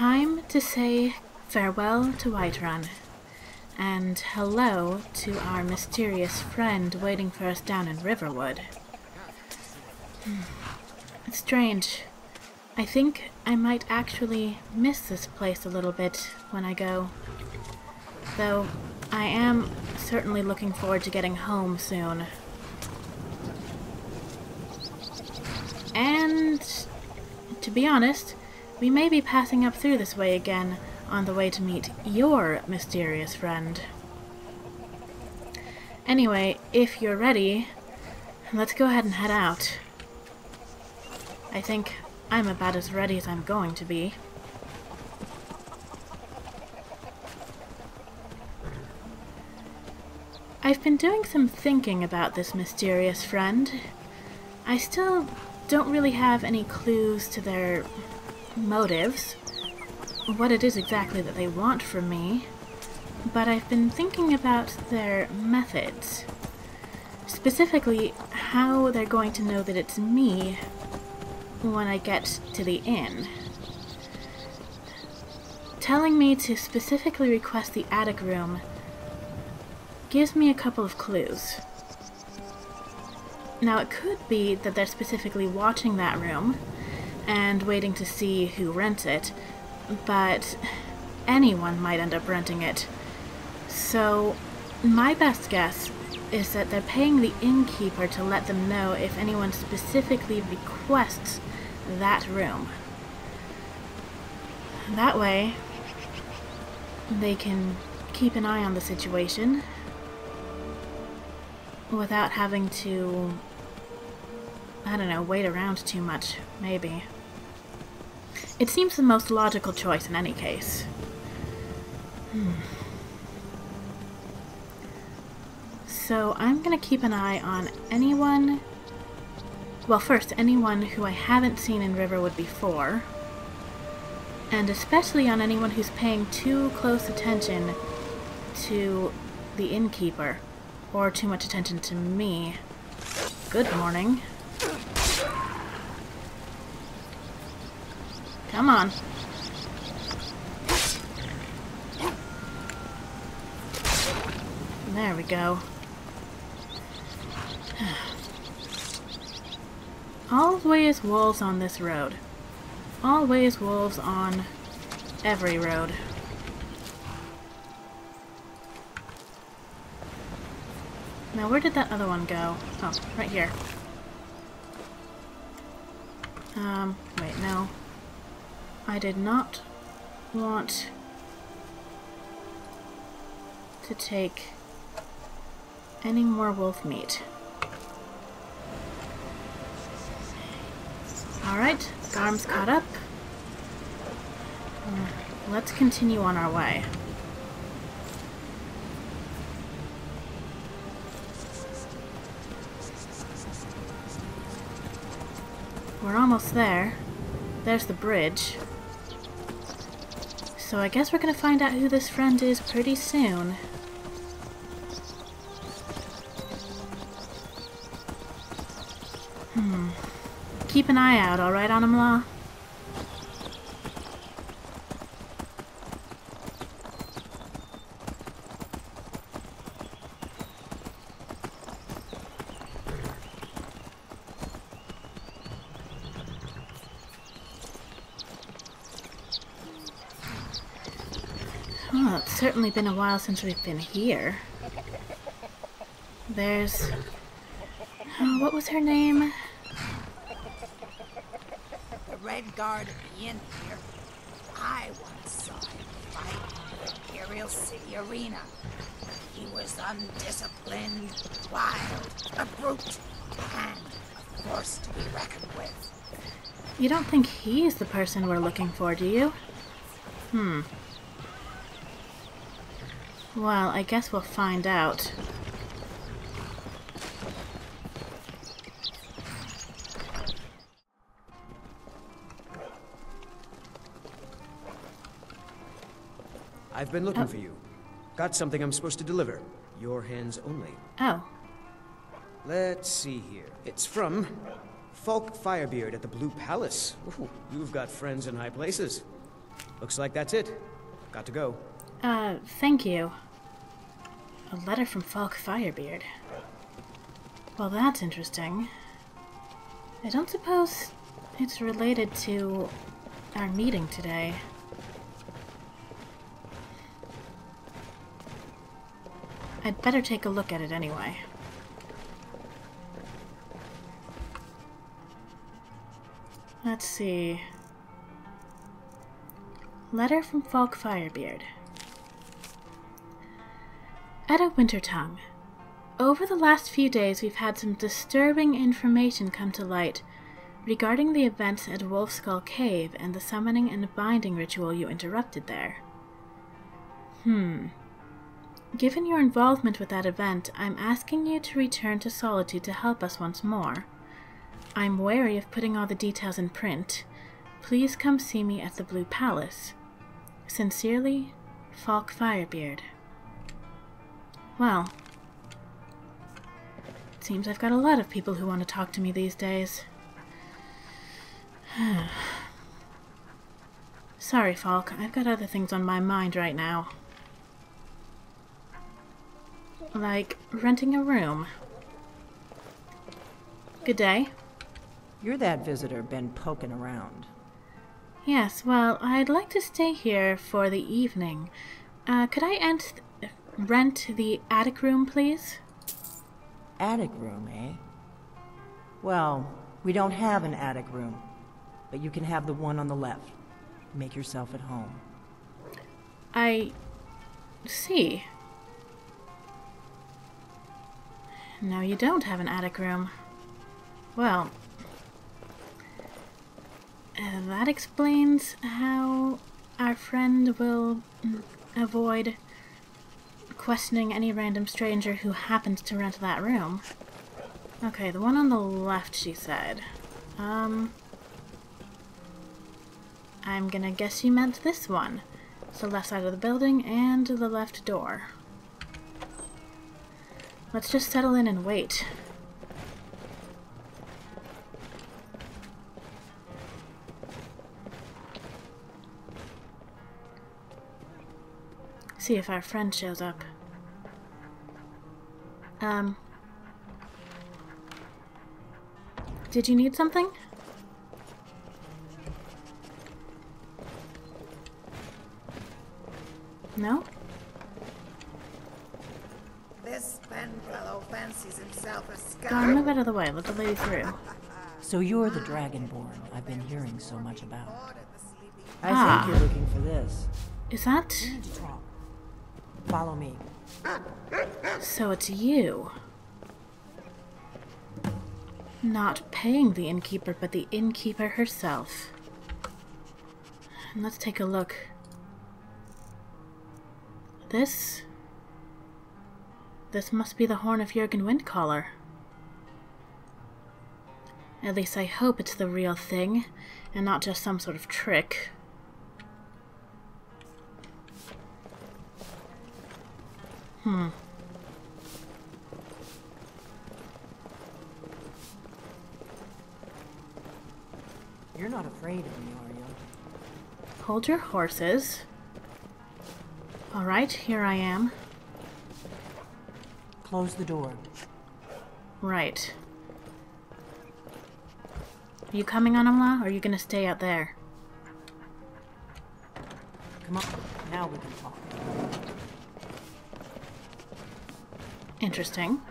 time to say farewell to Whiterun, and hello to our mysterious friend waiting for us down in Riverwood. Hmm. It's strange. I think I might actually miss this place a little bit when I go. Though I am certainly looking forward to getting home soon. And to be honest, we may be passing up through this way again on the way to meet your mysterious friend. Anyway, if you're ready, let's go ahead and head out. I think I'm about as ready as I'm going to be. I've been doing some thinking about this mysterious friend. I still don't really have any clues to their motives, what it is exactly that they want from me, but I've been thinking about their methods. Specifically, how they're going to know that it's me when I get to the inn. Telling me to specifically request the attic room gives me a couple of clues. Now, it could be that they're specifically watching that room and waiting to see who rents it, but anyone might end up renting it. So, my best guess is that they're paying the innkeeper to let them know if anyone specifically requests that room. That way, they can keep an eye on the situation without having to, I don't know, wait around too much, maybe. It seems the most logical choice in any case. Hmm. So I'm going to keep an eye on anyone well, first, anyone who I haven't seen in Riverwood before, and especially on anyone who's paying too close attention to the innkeeper, or too much attention to me. Good morning. Come on. There we go. Always wolves on this road. Always wolves on every road. Now where did that other one go? Oh, right here. Um, wait, no. I did not want to take any more wolf meat. Alright, Garm's caught up. Mm, let's continue on our way. We're almost there. There's the bridge. So I guess we're gonna find out who this friend is pretty soon. Hmm. keep an eye out, alright, Anamla? Well, it's certainly been a while since we've been here. There's... Oh, what was her name? The Redguard at the inn here. I once saw him fight in the Imperial City Arena. He was undisciplined, wild, a brute, and a force to be reckoned with. You don't think he's the person we're looking for, do you? Hmm. Well, I guess we'll find out. I've been looking oh. for you. Got something I'm supposed to deliver. Your hands only. Oh. Let's see here. It's from Falk Firebeard at the Blue Palace. Ooh, you've got friends in high places. Looks like that's it. Got to go. Uh, thank you. A letter from Falk Firebeard. Well, that's interesting. I don't suppose it's related to our meeting today. I'd better take a look at it anyway. Let's see. Letter from Falk Firebeard. Edda Wintertongue. Over the last few days, we've had some disturbing information come to light regarding the events at Wolfskull Cave and the summoning and binding ritual you interrupted there. Hmm. Given your involvement with that event, I'm asking you to return to Solitude to help us once more. I'm wary of putting all the details in print. Please come see me at the Blue Palace. Sincerely, Falk Firebeard. Well, it seems I've got a lot of people who want to talk to me these days. Sorry, Falk. I've got other things on my mind right now. Like renting a room. Good day. You're that visitor been poking around. Yes, well, I'd like to stay here for the evening. Uh, could I ent- rent the attic room, please? Attic room, eh? Well, we don't have an attic room, but you can have the one on the left. Make yourself at home. I see. No, you don't have an attic room. Well, uh, that explains how our friend will avoid questioning any random stranger who happens to rent that room. Okay, the one on the left, she said. Um, I'm gonna guess you meant this one. The left side of the building and the left door. Let's just settle in and wait. See if our friend shows up. Um. Did you need something? No? This Fen fellow fancies himself a Go on, move out of the way. Let the lady through. So you're the Dragonborn I've been hearing so much about. I Ah. think you're looking for this. Is that... We need to talk. Follow me. So it's you. Not paying the innkeeper, but the innkeeper herself. Let's take a look. This... This must be the horn of Jurgen Windcaller. At least I hope it's the real thing, and not just some sort of trick. Hmm. Afraid of me, are you? Hold your horses. Alright, here I am. Close the door. Right. Are you coming, Anamla, or are you gonna stay out there? Come on. Now we can talk. Interesting.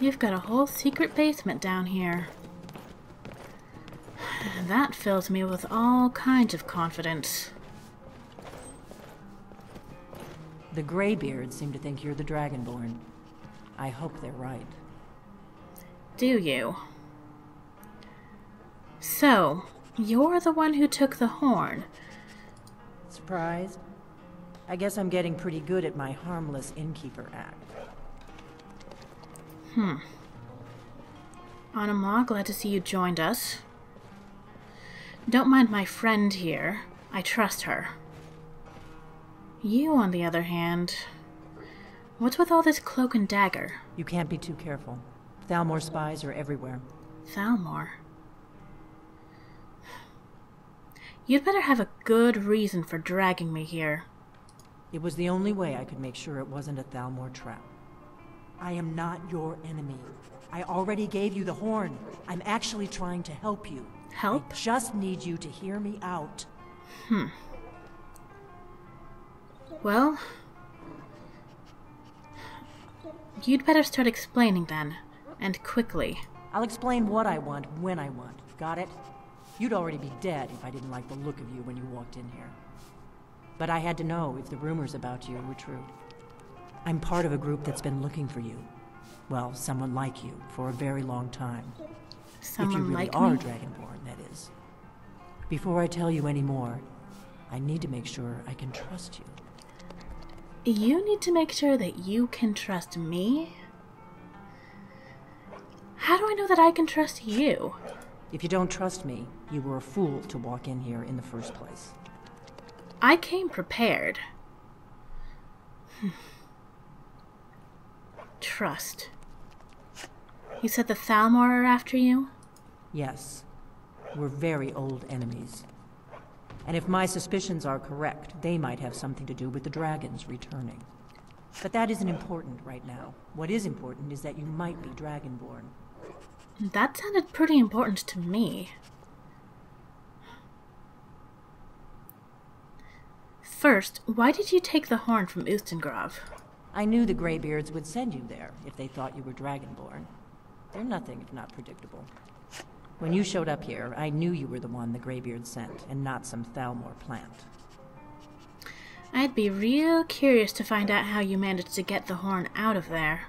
You've got a whole secret basement down here. That fills me with all kinds of confidence. The Greybeards seem to think you're the Dragonborn. I hope they're right. Do you? So, you're the one who took the horn. Surprised? I guess I'm getting pretty good at my harmless innkeeper act. Hmm. Anama, glad to see you joined us. Don't mind my friend here. I trust her. You, on the other hand. What's with all this cloak and dagger? You can't be too careful. Thalmor spies are everywhere. Thalmor. You'd better have a good reason for dragging me here. It was the only way I could make sure it wasn't a Thalmor trap. I am not your enemy. I already gave you the horn. I'm actually trying to help you. Help? I just need you to hear me out. Hmm. Well, you'd better start explaining then, and quickly. I'll explain what I want when I want. Got it? You'd already be dead if I didn't like the look of you when you walked in here. But I had to know if the rumors about you were true. I'm part of a group that's been looking for you. Well, someone like you for a very long time. Someone if you really like are me? Dragonborn, that is. Before I tell you any more, I need to make sure I can trust you. You need to make sure that you can trust me? How do I know that I can trust you? If you don't trust me, you were a fool to walk in here in the first place. I came prepared. Hmm. Trust. You said the Thalmor are after you? Yes, we're very old enemies. And if my suspicions are correct, they might have something to do with the dragons returning. But that isn't important right now. What is important is that you might be Dragonborn. That sounded pretty important to me. First, why did you take the horn from Ustengrav? I knew the Greybeards would send you there if they thought you were Dragonborn. They're nothing if not predictable. When you showed up here, I knew you were the one the Greybeards sent, and not some Thalmor plant. I'd be real curious to find out how you managed to get the horn out of there.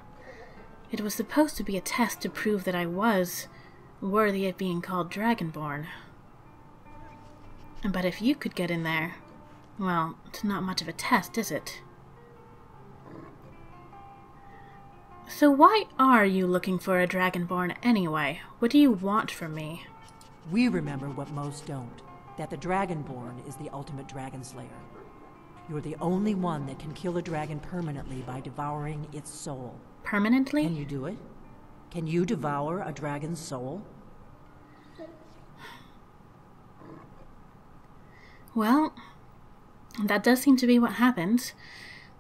It was supposed to be a test to prove that I was worthy of being called Dragonborn. But if you could get in there, well, it's not much of a test, is it? So why are you looking for a Dragonborn anyway? What do you want from me? We remember what most don't that the Dragonborn is the ultimate dragon slayer. You're the only one that can kill a dragon permanently by devouring its soul. Permanently? Can you do it? Can you devour a dragon's soul? Well, that does seem to be what happens.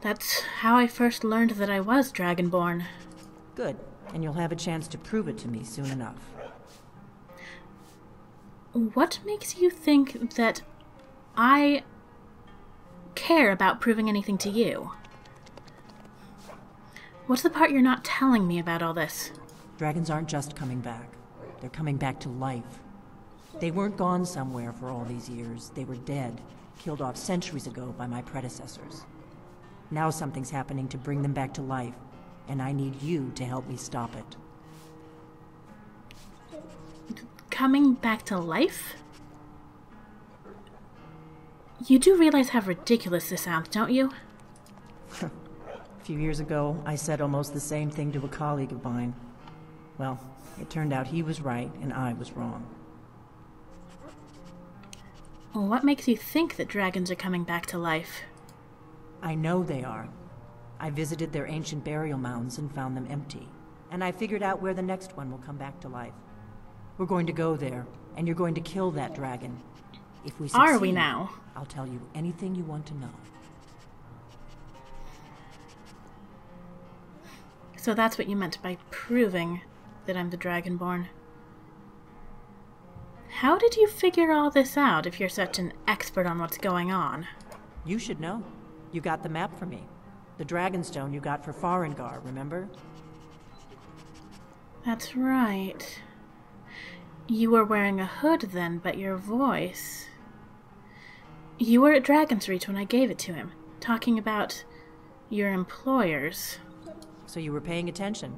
That's how I first learned that I was Dragonborn. Good. And you'll have a chance to prove it to me soon enough. What makes you think that I care about proving anything to you? What's the part you're not telling me about all this? Dragons aren't just coming back, they're coming back to life. They weren't gone somewhere for all these years. They were dead, killed off centuries ago by my predecessors. Now something's happening to bring them back to life, and I need you to help me stop it. Coming back to life? You do realize how ridiculous this sounds, don't you? A few years ago, I said almost the same thing to a colleague of mine. Well, it turned out he was right and I was wrong. What makes you think that dragons are coming back to life? I know they are. I visited their ancient burial mounds and found them empty. And I figured out where the next one will come back to life. We're going to go there, and you're going to kill that dragon. If we succeed, Are we now? I'll tell you anything you want to know. So that's what you meant by proving that I'm the Dragonborn. How did you figure all this out if you're such an expert on what's going on? You should know. You got the map for me. The Dragonstone you got for Farengar, remember? That's right. You were wearing a hood then, but your voice. You were at Dragon's Reach when I gave it to him, talking about your employers. So you were paying attention.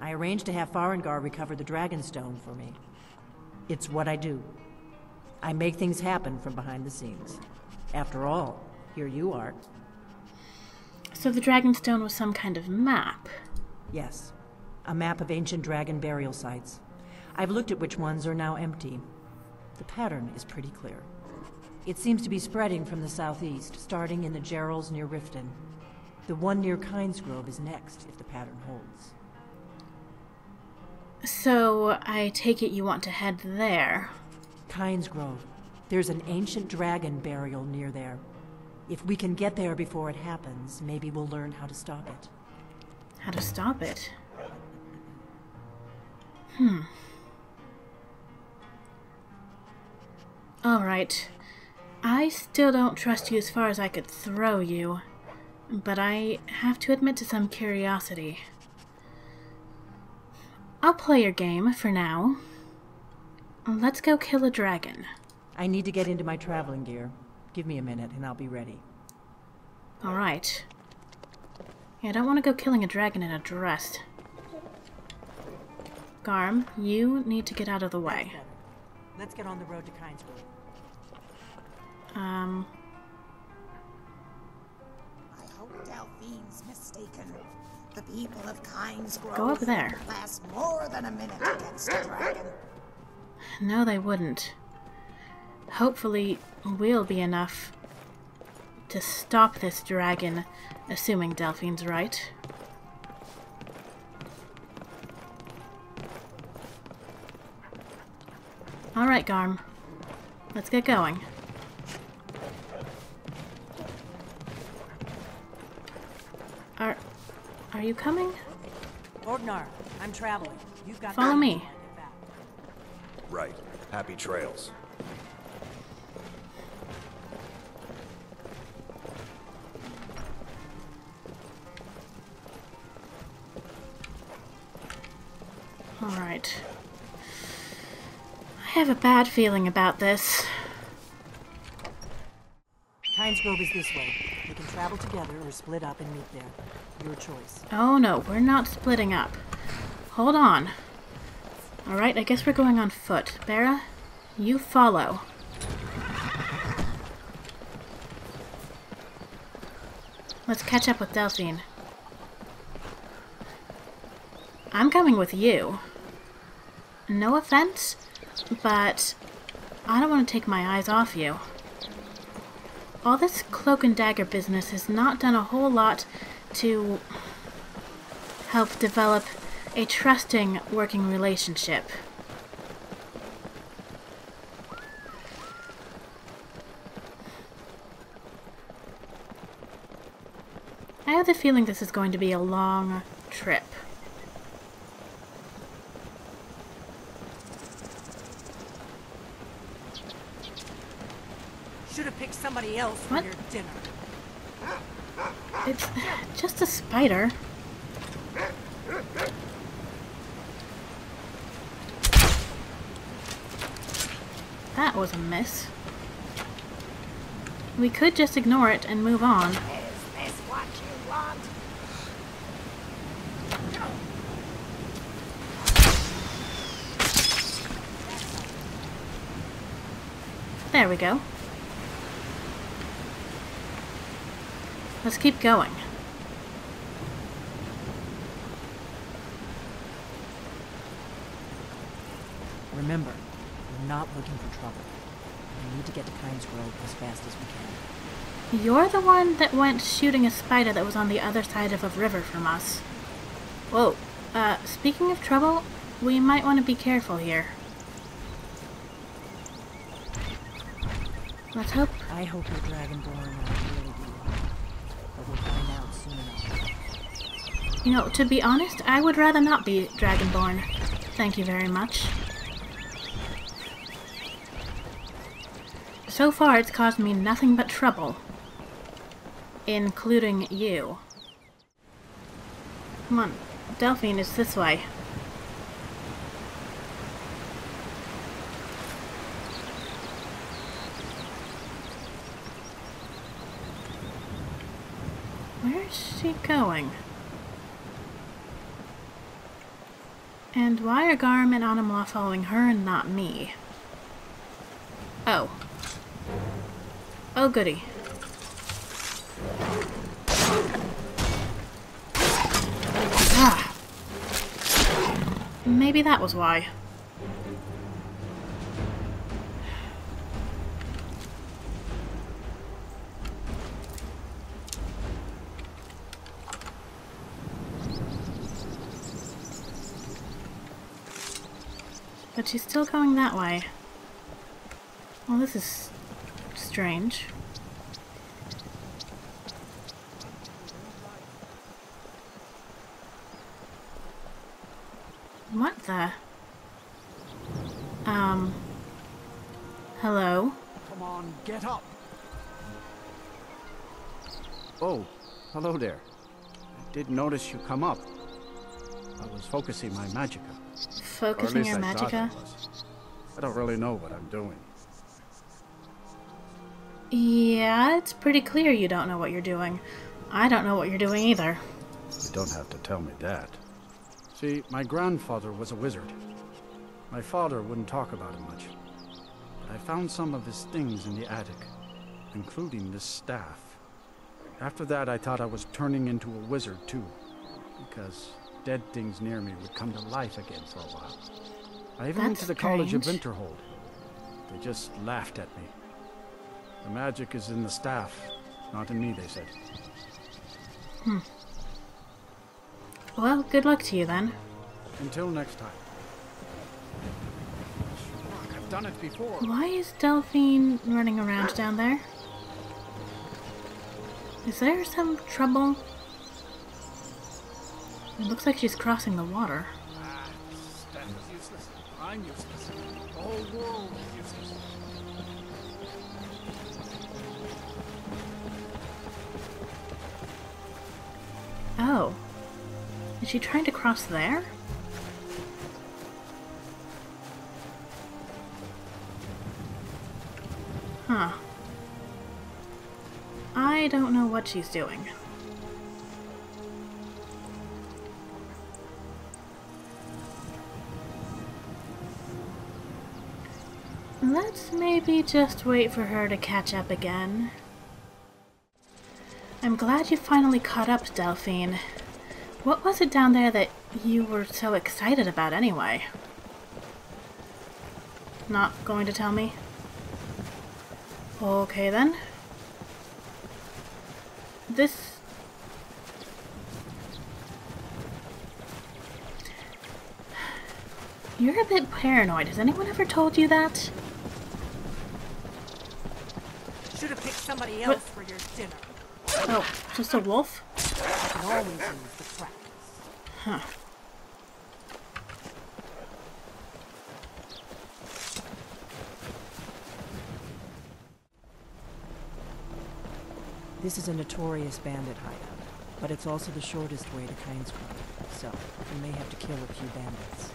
I arranged to have Farengar recover the Dragonstone for me. It's what I do. I make things happen from behind the scenes. After all, here you are. So the Dragonstone was some kind of map. Yes, a map of ancient dragon burial sites. I've looked at which ones are now empty. The pattern is pretty clear. It seems to be spreading from the southeast, starting in the Jeralls near Riften. The one near Kynesgrove is next, if the pattern holds. So, I take it you want to head there. Kynesgrove. There's an ancient dragon burial near there. If we can get there before it happens, maybe we'll learn how to stop it. How to stop it? Hmm. Alright. I still don't trust you as far as I could throw you, but I have to admit to some curiosity. I'll play your game for now. Let's go kill a dragon. I need to get into my traveling gear. Give me a minute and I'll be ready. Alright. Yeah, I don't want to go killing a dragon in a dress. Garm, you need to get out of the way. Let's get on the road to Kynesgrove. Um, I hope Delphine's mistaken. The people of Kynesgrove Go up there. last more than a minute against a dragon. no, they wouldn't. Hopefully, we'll be enough to stop this dragon, assuming Delphine's right. Alright, Garm. Let's get going. Are... are you coming? Orgnar, I'm traveling. You've got Follow me. Right. Happy trails. Have a bad feeling about this. Kynesgrove is this way. We can travel together or split up and meet there. Your choice. Oh no, we're not splitting up. Hold on. Alright, I guess we're going on foot. Bera, you follow. Let's catch up with Delphine. I'm coming with you. No offense, but I don't want to take my eyes off you. All this cloak and dagger business has not done a whole lot to help develop a trusting working relationship. I have the feeling this is going to be a long trip. Should have picked somebody else for What? your dinner. It's just a spider. That was a miss. We could just ignore it and move on. Is this what you want? There we go. Let's keep going. Remember, we're not looking for trouble. We need to get to Kynesgrove as fast as we can. You're the one that went shooting a spider that was on the other side of a river from us. Whoa. Uh, speaking of trouble, we might want to be careful here. Let's hope. I hope you're Dragonborn and You know, to be honest, I would rather not be Dragonborn. Thank you very much. So far, it's caused me nothing but trouble. Including you. Come on, Delphine is this way. Where is she going? And why are Garm and Anamla following her and not me? Oh. Oh goody. Ah. Maybe that was why. But she's still going that way. Well, this is strange. What the? Um. Hello? Come on, get up! Oh, hello there. I did notice you come up. I was focusing my magicka. Focusing your I thought I. I don't really know what I'm doing. Yeah, it's pretty clear you don't know what you're doing. I don't know what you're doing either. You don't have to tell me that. See, my grandfather was a wizard. My father wouldn't talk about him much. But I found some of his things in the attic, including this staff. After that, I thought I was turning into a wizard, too. Because dead things near me would come to life again for a while. I even went to the College of. Winterhold. They just laughed at me. The magic is in the staff, not in me, they said. Hmm. Well, good luck to you then. Until next time. I've done it before. Why is Delphine running around down there? Is there some trouble? It looks like she's crossing the water. I'm useless. Oh. Is she trying to cross there? Huh. I don't know what she's doing. Let's maybe just wait for her to catch up again. I'm glad you finally caught up, Delphine. What was it down there that you were so excited about anyway? Not going to tell me? Okay then. This... You're a bit paranoid. Has anyone ever told you that? Should have picked somebody What? for your dinner. Oh, just a wolf? I can always use the practice. Huh. This is a notorious bandit hideout, but it's also the shortest way to Kynesgrove, so you may have to kill a few bandits.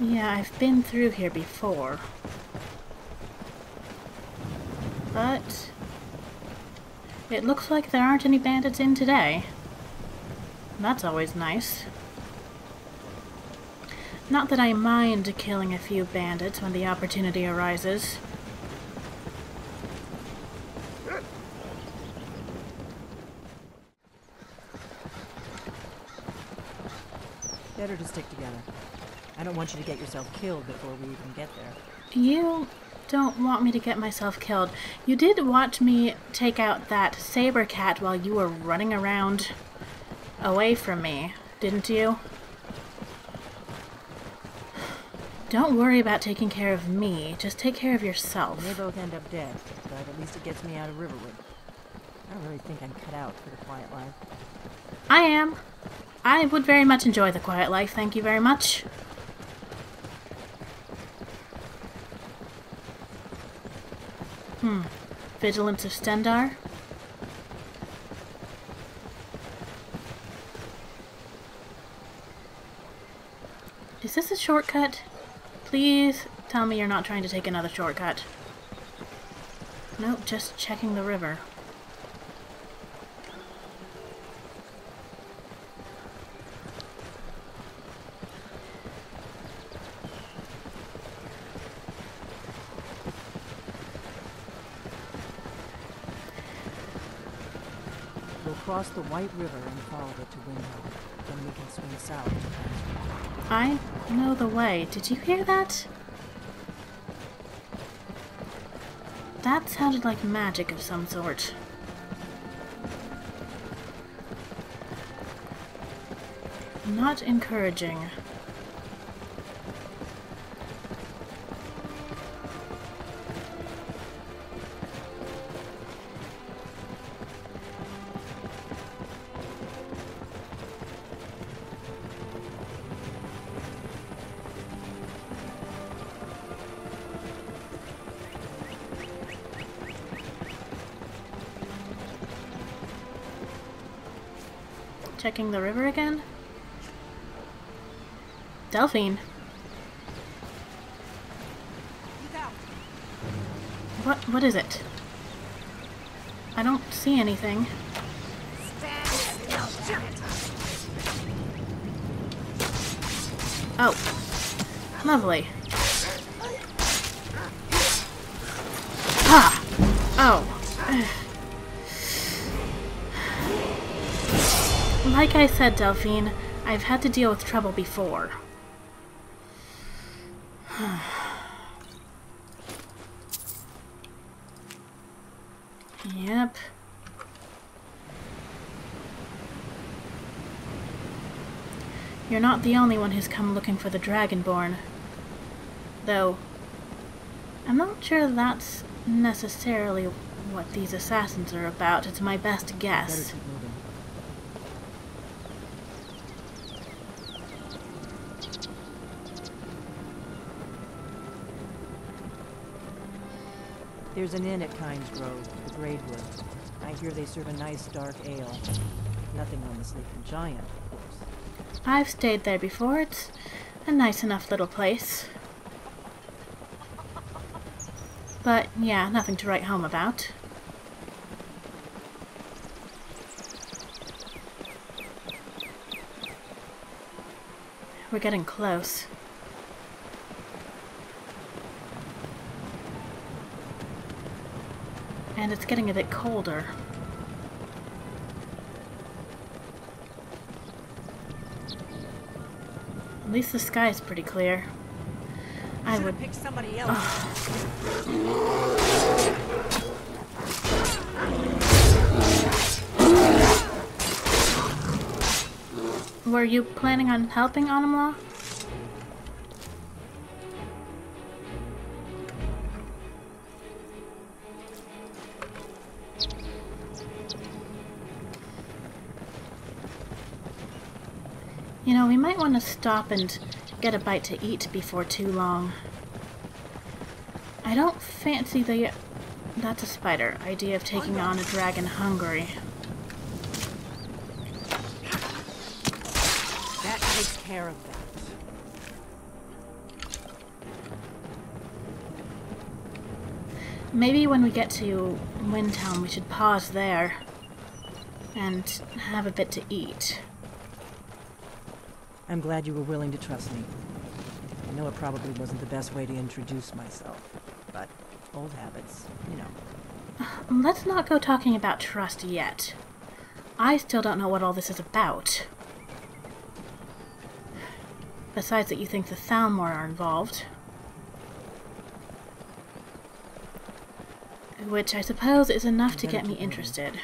Yeah, I've been through here before. But... It looks like there aren't any bandits in today. That's always nice. Not that I mind killing a few bandits when the opportunity arises. Better to stick together. I don't want you to get yourself killed before we even get there. You don't want me to get myself killed. You did watch me take out that saber cat while you were running around away from me, didn't you? Don't worry about taking care of me. Just take care of yourself. both end up dead, but at least it gets me out of Riverwood. I don't really think I'm cut out for the quiet life. I am. I would very much enjoy the quiet life, thank you very much. Hmm. Vigilance of Stendarr? Is this a shortcut? Please tell me you're not trying to take another shortcut. Nope, just checking the river. We'll cross the White River and follow it to Windhelm. Then we can swing south. I know the way. Did you hear that? That sounded like magic of some sort. Not encouraging. Checking the river again? Delphine. What what is it? I don't see anything. Oh. Lovely. Ah! Oh. Like I said, Delphine, I've had to deal with trouble before. yep. You're not the only one who's come looking for the Dragonborn. Though, I'm not sure that's necessarily what these assassins are about. It's my best guess. There's an inn at Kynesgrove, the Braidwood. I hear they serve a nice dark ale. Nothing on the Sleeping Giant, of course. I've stayed there before. It's a nice enough little place. But yeah, nothing to write home about. We're getting close. And it's getting a bit colder. At least the sky is pretty clear. I would pick somebody else. Were you planning on helping Anamla? To stop and get a bite to eat before too long. I don't fancy the... That's a spider. Idea of taking on a dragon hungry. That takes care of that. Maybe when we get to Windtown, we should pause there and have a bit to eat. I'm glad you were willing to trust me. I know it probably wasn't the best way to introduce myself, but old habits, you know. Let's not go talking about trust yet. I still don't know what all this is about. Besides that you think the Thalmor are involved. Which I suppose is enough to get me interested.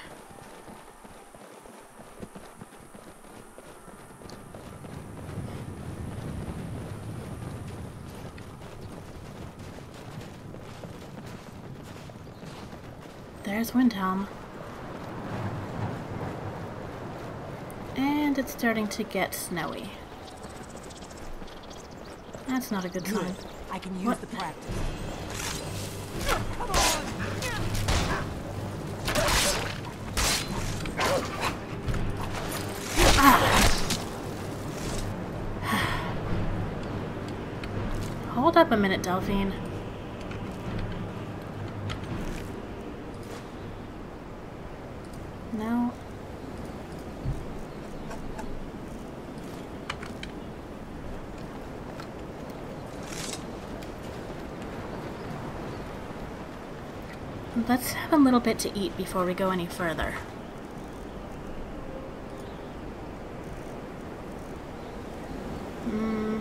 There's Windhelm. And it's starting to get snowy. That's not a good sign. I can use What? the practice. Ah. Hold up a minute, Delphine. No. Let's have a little bit to eat before we go any further. Mm.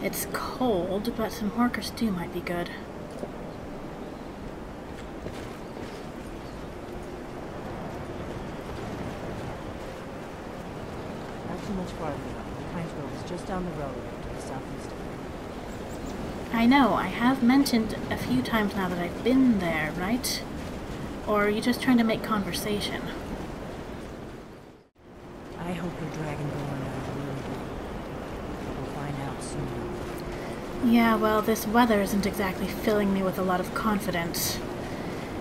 It's cold, but some horker stew might be good. Not too much farther. Kynesgrove is just down the road to the southeast of here. I know, I have mentioned a few times now that I've been there, right? Or are you just trying to make conversation? I hope your Dragonborn are really good. We'll find out soon. Yeah, well, this weather isn't exactly filling me with a lot of confidence.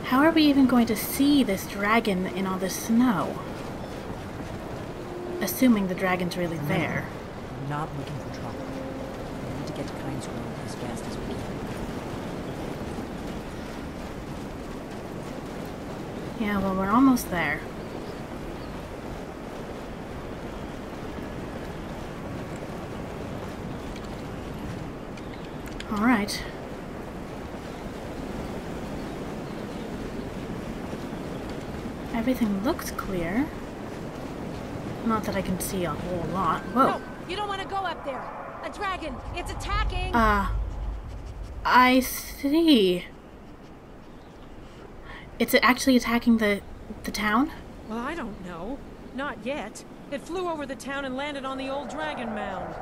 How are we even going to see this dragon in all this snow? assuming the dragon's really there. I'm not looking for need to get to Kyne's Grove as fast as we can. Yeah, well, we're almost there. Alright. Everything looks clear. Not that I can see a whole lot. Whoa. No, you don't want to go up there. A dragon. It's attacking. Uh, I see. It's actually attacking the the town? well, I don't know. Not yet. It flew over the town and landed on the old dragon mound.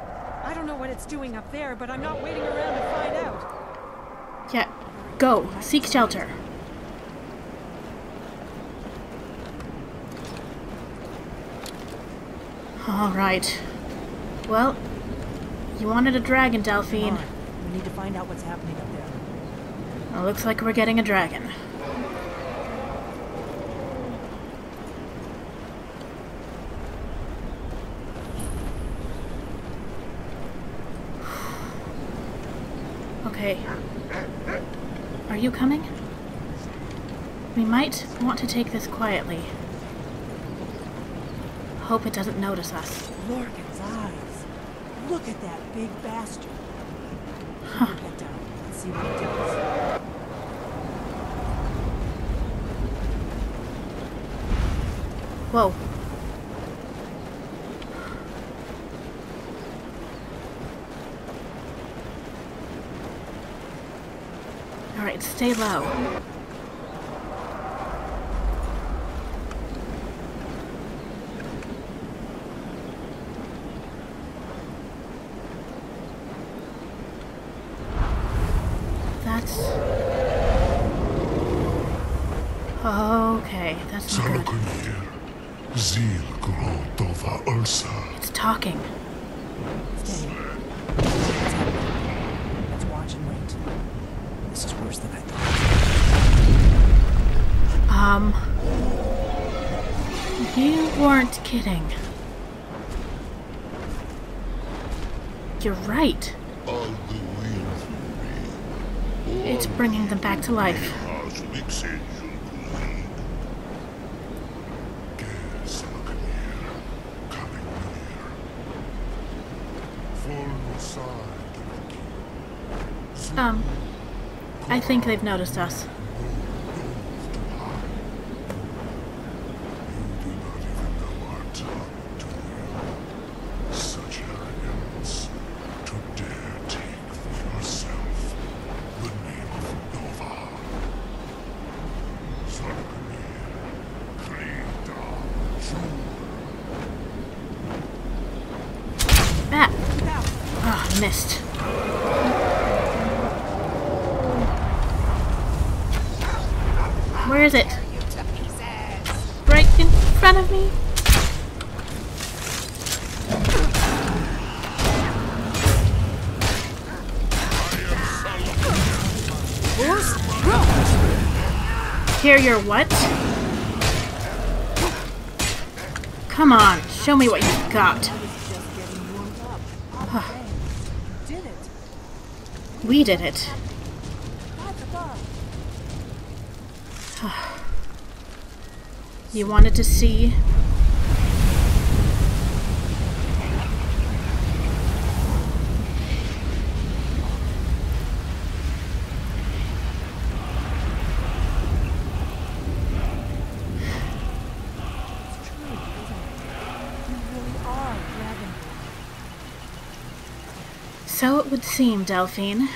I don't know what it's doing up there, but I'm not waiting around to find out. Yeah. Go. Seek shelter. All right. Well, you wanted a dragon, Delphine. We need to find out what's happening up there. Well, looks like we're getting a dragon. Okay. Are you coming? We might want to take this quietly. Hope it doesn't notice us. Eyes. Look at that big bastard. Put that down. Let's see what it does. Whoa. Alright, stay low. That's... Okay, that's not good. Sahloknir, Zil Grotova Ursa. It's talking. Steady. What's happening? Let's watch and wait. This is worse than I thought. Um. You weren't kidding. You're right. It's bringing them back to life. Um. I think they've noticed us. Your what? Come on, show me what you've got. We did it. You wanted to see? It's true, isn't it? You really are Dragon. So it would seem, Delphine.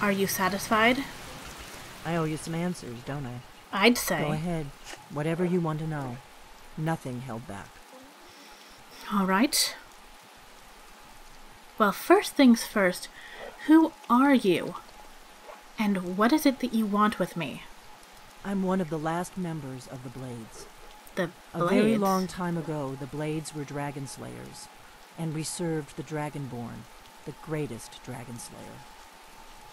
Are you satisfied? I owe you some answers, don't I? I'd say. Go ahead. Whatever you want to know. Nothing held back. All right. Well, first things first, who are you? And what is it that you want with me? I'm one of the last members of the Blades. The Blades? A very long time ago, the Blades were dragon slayers, and we served the Dragonborn, the greatest dragon slayer.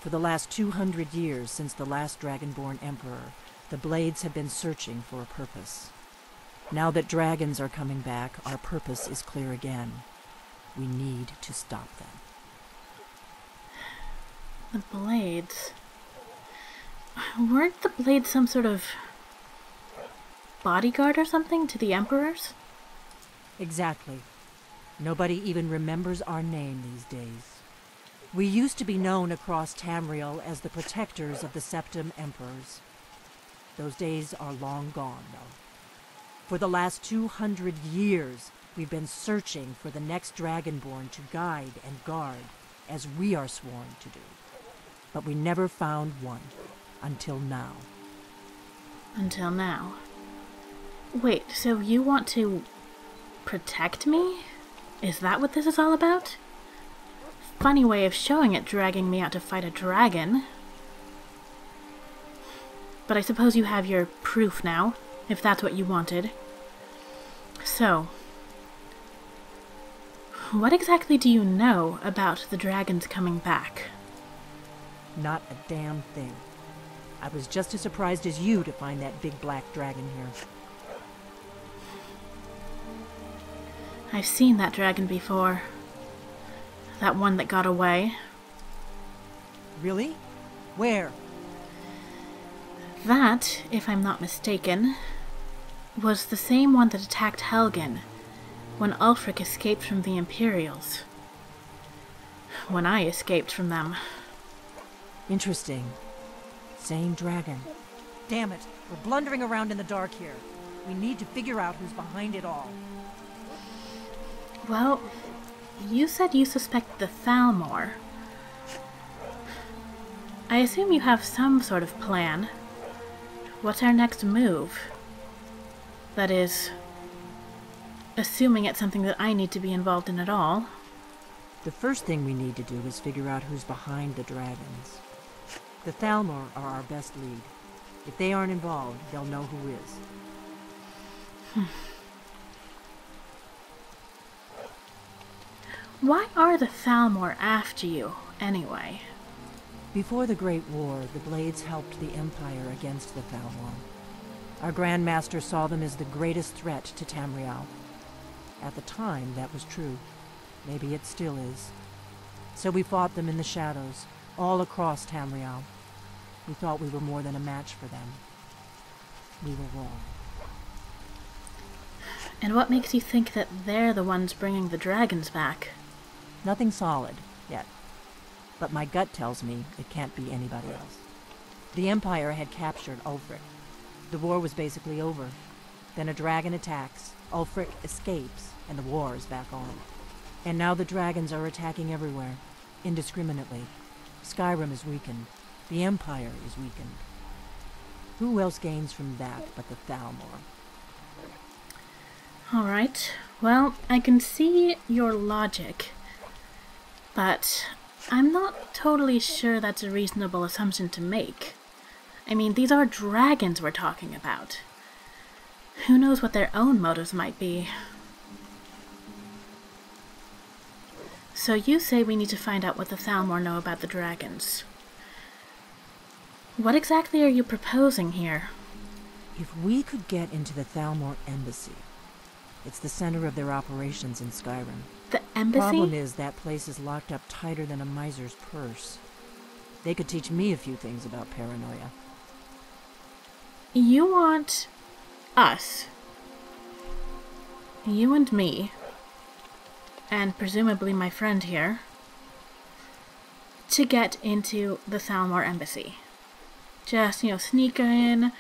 For the last 200 years since the last Dragonborn Emperor, the Blades have been searching for a purpose. Now that dragons are coming back, our purpose is clear again. We need to stop them. The blades. Weren't the blades some sort of bodyguard or something to the Emperors? Exactly. Nobody even remembers our name these days. We used to be known across Tamriel as the protectors of the Septim Emperors. Those days are long gone, though. For the last 200 years, we've been searching for the next Dragonborn to guide and guard, as we are sworn to do. But we never found one, until now. Until now. Wait, so you want to protect me? Is that what this is all about? Funny way of showing it, dragging me out to fight a dragon. But I suppose you have your proof now, if that's what you wanted. So, what exactly do you know about the dragons coming back? Not a damn thing. I was just as surprised as you to find that big black dragon here. I've seen that dragon before. That one that got away. Really? Where? That, if I'm not mistaken, was the same one that attacked Helgen when Ulfric escaped from the Imperials. When I escaped from them. Interesting. Same dragon. Damn it, we're blundering around in the dark here. We need to figure out who's behind it all. Well, you said you suspect the Thalmor. I assume you have some sort of plan. What's our next move? That is, assuming it's something that I need to be involved in at all. The first thing we need to do is figure out who's behind the dragons. The Thalmor are our best lead. If they aren't involved, they'll know who is. Hmm. Why are the Thalmor after you, anyway? Before the Great War, the Blades helped the Empire against the Thalmor. Our Grand Master saw them as the greatest threat to Tamriel. At the time, that was true. Maybe it still is. So we fought them in the shadows, all across Tamriel. We thought we were more than a match for them. We were wrong. And what makes you think that they're the ones bringing the dragons back? Nothing solid, yet. But my gut tells me it can't be anybody else. The Empire had captured Ulfric. The war was basically over. Then a dragon attacks, Ulfric escapes, and the war is back on. And now the dragons are attacking everywhere, indiscriminately. Skyrim is weakened. The Empire is weakened. Who else gains from that but the Thalmor? Alright, well, I can see your logic, but I'm not totally sure that's a reasonable assumption to make. I mean, these are dragons we're talking about. Who knows what their own motives might be? So you say we need to find out what the Thalmor know about the dragons. What exactly are you proposing here? If we could get into the Thalmor embassy, it's the center of their operations in Skyrim. The embassy? Problem is that place is locked up tighter than a miser's purse. They could teach me a few things about paranoia. You want us, you and me, and presumably my friend here, to get into the Thalmor embassy. Just, you know, sneak in,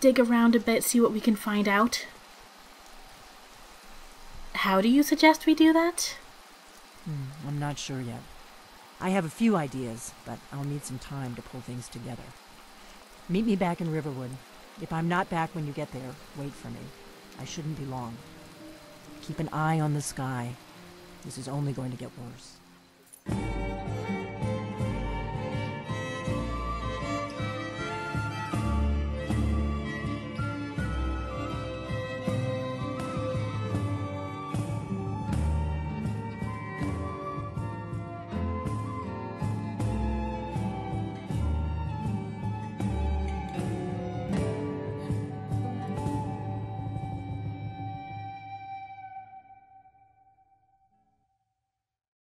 dig around a bit, see what we can find out. How do you suggest we do that? Hmm, I'm not sure yet. I have a few ideas, but I'll need some time to pull things together. Meet me back in Riverwood. If I'm not back when you get there, wait for me. I shouldn't be long. Keep an eye on the sky. This is only going to get worse.